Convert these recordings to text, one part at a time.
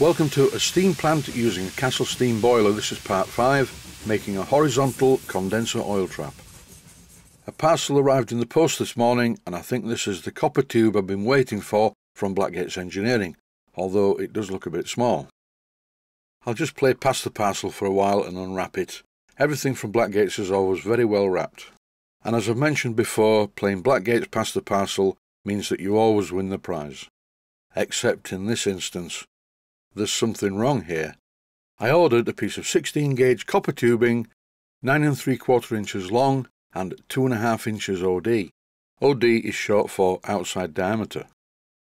Welcome to a steam plant using a Castle steam boiler. This is part 5, making a horizontal condenser oil trap. A parcel arrived in the post this morning and I think this is the copper tube I've been waiting for from Blackgates Engineering, although it does look a bit small. I'll just play past the parcel for a while and unwrap it. Everything from Blackgates is always very well wrapped. And as I've mentioned before, playing Blackgates past the parcel means that you always win the prize. Except in this instance, there's something wrong here. I ordered a piece of 16 gauge copper tubing, 9 and 3 quarter inches long and 2.5 inches OD. OD is short for outside diameter,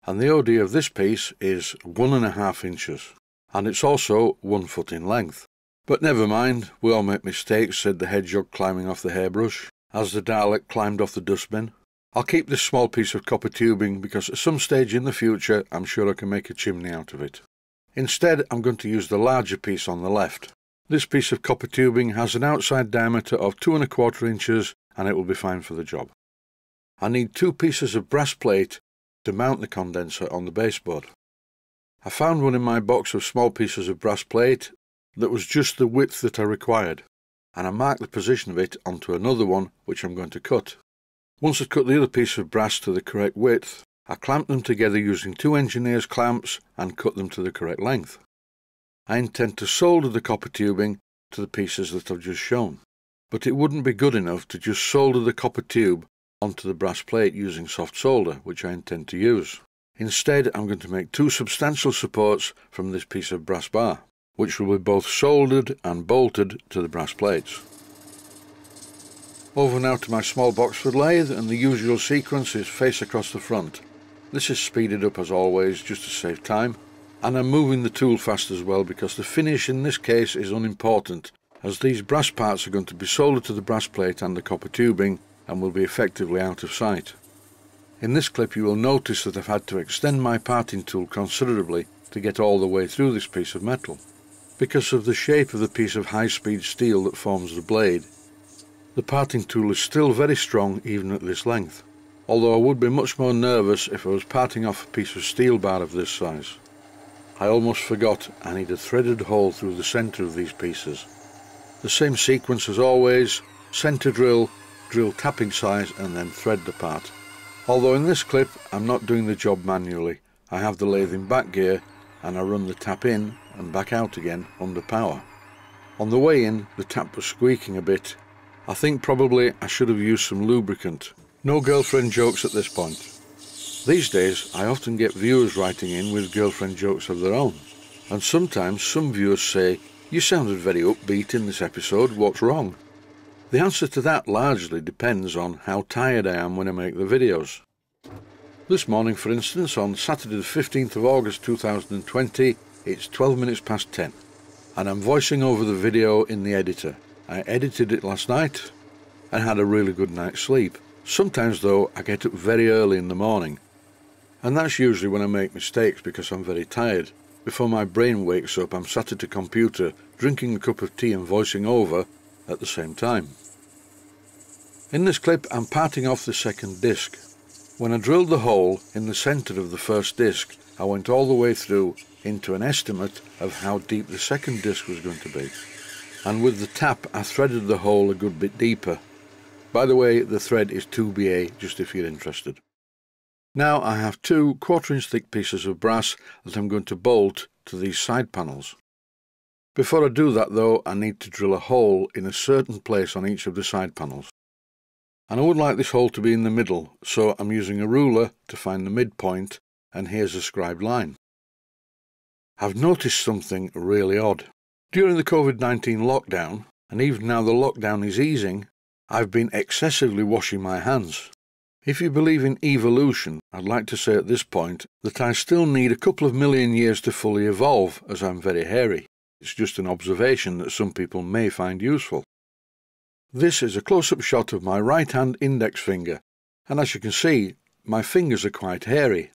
and the OD of this piece is 1.5 inches, and it's also 1 foot in length. But never mind, we all make mistakes, said the hedgehog climbing off the hairbrush, as the Dalek climbed off the dustbin. I'll keep this small piece of copper tubing because at some stage in the future I'm sure I can make a chimney out of it. Instead, I'm going to use the larger piece on the left. This piece of copper tubing has an outside diameter of two and a quarter inches and it will be fine for the job. I need two pieces of brass plate to mount the condenser on the baseboard. I found one in my box of small pieces of brass plate that was just the width that I required and I marked the position of it onto another one which I'm going to cut. Once I've cut the other piece of brass to the correct width, I clamped them together using two engineer's clamps and cut them to the correct length. I intend to solder the copper tubing to the pieces that I've just shown, but it wouldn't be good enough to just solder the copper tube onto the brass plate using soft solder, which I intend to use. Instead, I'm going to make two substantial supports from this piece of brass bar, which will be both soldered and bolted to the brass plates. Over now to my small Boxford lathe and the usual sequence is face across the front. This is speeded up as always just to save time. And I'm moving the tool fast as well because the finish in this case is unimportant as these brass parts are going to be soldered to the brass plate and the copper tubing and will be effectively out of sight. In this clip you will notice that I've had to extend my parting tool considerably to get all the way through this piece of metal. Because of the shape of the piece of high-speed steel that forms the blade the parting tool is still very strong even at this length, although I would be much more nervous if I was parting off a piece of steel bar of this size. I almost forgot I need a threaded hole through the centre of these pieces. The same sequence as always, centre drill, drill tapping size and then thread the part. Although in this clip I'm not doing the job manually, I have the lathe in back gear and I run the tap in and back out again under power. On the way in the tap was squeaking a bit I think probably I should have used some lubricant. No girlfriend jokes at this point. These days, I often get viewers writing in with girlfriend jokes of their own. And sometimes some viewers say, You sounded very upbeat in this episode, what's wrong? The answer to that largely depends on how tired I am when I make the videos. This morning, for instance, on Saturday the 15th of August 2020, it's 12 minutes past 10, and I'm voicing over the video in the editor. I edited it last night and had a really good night's sleep. Sometimes, though, I get up very early in the morning, and that's usually when I make mistakes because I'm very tired. Before my brain wakes up, I'm sat at a computer, drinking a cup of tea and voicing over at the same time. In this clip, I'm parting off the second disc. When I drilled the hole in the centre of the first disc, I went all the way through into an estimate of how deep the second disc was going to be and with the tap I threaded the hole a good bit deeper. By the way, the thread is 2BA, just if you're interested. Now I have two quarter inch thick pieces of brass that I'm going to bolt to these side panels. Before I do that though, I need to drill a hole in a certain place on each of the side panels. And I would like this hole to be in the middle, so I'm using a ruler to find the midpoint, and here's a scribed line. I've noticed something really odd. During the COVID 19 lockdown, and even now the lockdown is easing, I've been excessively washing my hands. If you believe in evolution, I'd like to say at this point that I still need a couple of million years to fully evolve, as I'm very hairy. It's just an observation that some people may find useful. This is a close up shot of my right hand index finger, and as you can see, my fingers are quite hairy.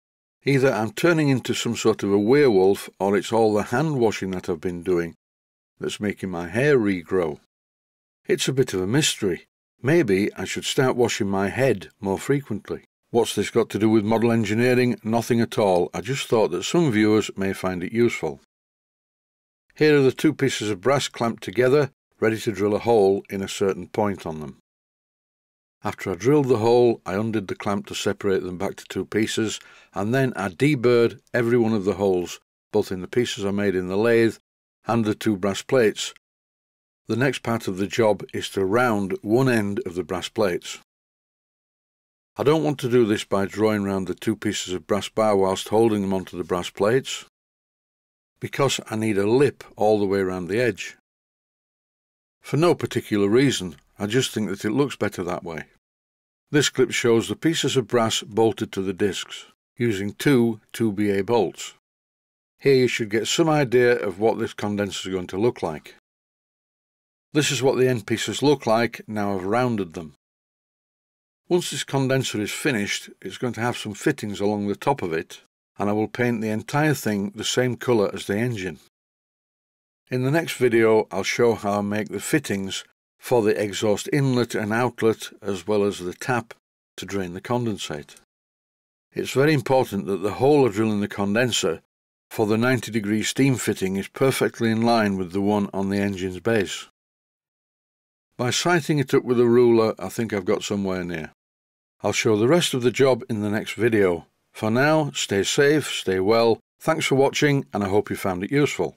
Either I'm turning into some sort of a werewolf, or it's all the hand washing that I've been doing that's making my hair regrow. It's a bit of a mystery. Maybe I should start washing my head more frequently. What's this got to do with model engineering? Nothing at all. I just thought that some viewers may find it useful. Here are the two pieces of brass clamped together, ready to drill a hole in a certain point on them. After I drilled the hole, I undid the clamp to separate them back to two pieces, and then I deburred every one of the holes, both in the pieces I made in the lathe and the two brass plates. The next part of the job is to round one end of the brass plates. I don't want to do this by drawing round the two pieces of brass bar whilst holding them onto the brass plates because I need a lip all the way around the edge. For no particular reason, I just think that it looks better that way. This clip shows the pieces of brass bolted to the discs, using two 2BA bolts. Here you should get some idea of what this condenser is going to look like. This is what the end pieces look like now I've rounded them. Once this condenser is finished, it's going to have some fittings along the top of it and I will paint the entire thing the same colour as the engine. In the next video I'll show how I make the fittings for the exhaust inlet and outlet as well as the tap to drain the condensate. It's very important that the hole of drilling the condenser for the 90 degree steam fitting is perfectly in line with the one on the engine's base. By sighting it up with a ruler I think I've got somewhere near. I'll show the rest of the job in the next video for now, stay safe, stay well, thanks for watching and I hope you found it useful.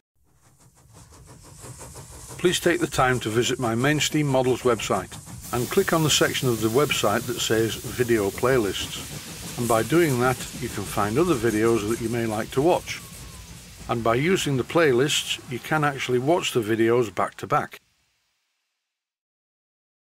Please take the time to visit my Mainsteam Models website and click on the section of the website that says Video Playlists. And by doing that, you can find other videos that you may like to watch. And by using the playlists, you can actually watch the videos back to back.